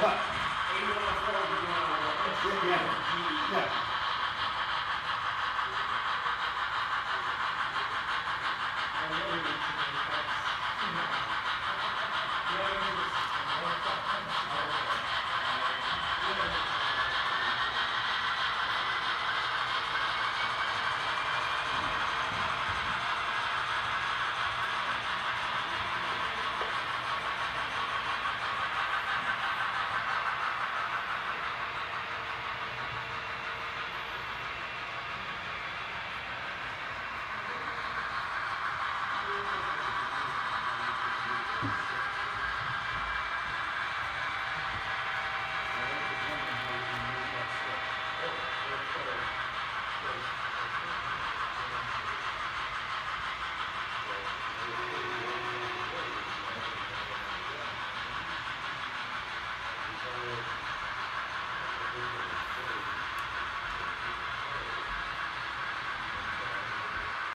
What? 8104, you know, yeah. yeah. yeah.